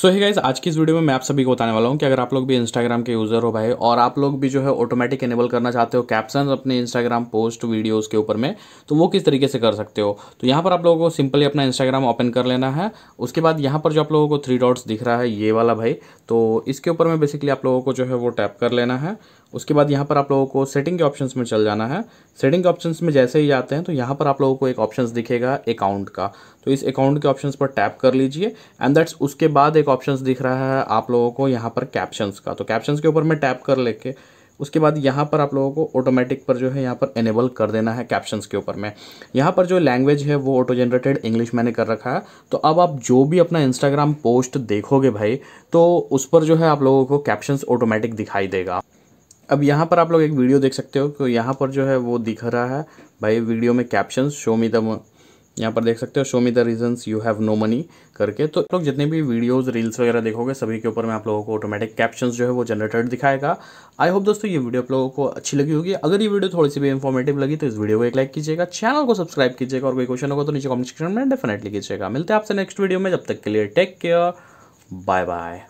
सो है गाइज़ आज की इस वीडियो में मैं आप सभी को बताने वाला हूँ कि अगर आप लोग भी इंस्टाग्राम के यूज़र हो भाई, और आप लोग भी जो है ऑटोमेटिक एनेबल करना चाहते हो कैप्शन अपने इंस्टाग्राम पोस्ट वीडियोस के ऊपर में तो वो किस तरीके से कर सकते हो? तो यहाँ पर आप लोगों को सिंपली अपना इंस्टाग्राम ओपन कर लेना है। उसके बाद यहाँ पर जो आप लोगों को थ्री डॉट्स दिख रहा है, ये वाला भाई तो इसके ऊपर में बेसिकली आप लोगों को जो है वो टैप कर लेना है। उसके बाद यहाँ पर आप लोगों को सेटिंग के ऑप्शंस में चल जाना है। सेटिंग के ऑप्शंस में जैसे ही जाते हैं तो यहाँ पर आप लोगों को एक ऑप्शंस दिखेगा अकाउंट का। तो इस अकाउंट के ऑप्शंस पर टैप कर लीजिए एंड दैट्स उसके बाद एक ऑप्शंस दिख रहा है आप लोगों को यहाँ पर कैप्शंस का। तो कैप्शंस के ऊपर मैं टैप कर लेके, उसके बाद यहाँ पर आप लोगों को ऑटोमेटिक पर जो है यहाँ पर इनेबल कर देना है कैप्शंस के ऊपर में। यहाँ पर जो लैंग्वेज है, वो ऑटो जनरेटेड इंग्लिश मैंने कर रखा है। तो अब आप जो भी अपना इंस्टाग्राम पोस्ट देखोगे भाई तो उस पर जो है आप लोगों को कैप्शंस ऑटोमेटिक दिखाई देगा। अब यहाँ पर आप लोग एक वीडियो देख सकते हो कि यहाँ पर जो है वो दिख रहा है। भाई, वीडियो में कैप्शन शो मी द यहाँ पर देख सकते हो show me the reasons you have no money करके। तो लोग जितने भी वीडियोस रील्स वगैरह देखोगे, सभी के ऊपर में आप लोगों को ऑटोमेटिक कैप्शंस जो है वो जनरेटेड दिखाएगा। आई होप दोस्तों ये वीडियो आप लोगों को अच्छी लगी होगी। अगर ये वीडियो थोड़ी सी भी इन्फॉर्मेटिव लगी तो इस वीडियो को एक लाइक कीजिएगा चैनल को सब्सक्राइब कीजिएगा और कोई क्वेश्चन होगा तो नीचे कॉमेंट सेक्शन में डेफिनेटली कीजिएगा। मिलते हैं आपसे नेक्स्ट वीडियो में, जब तक के लिए टेक केयर बाय बाय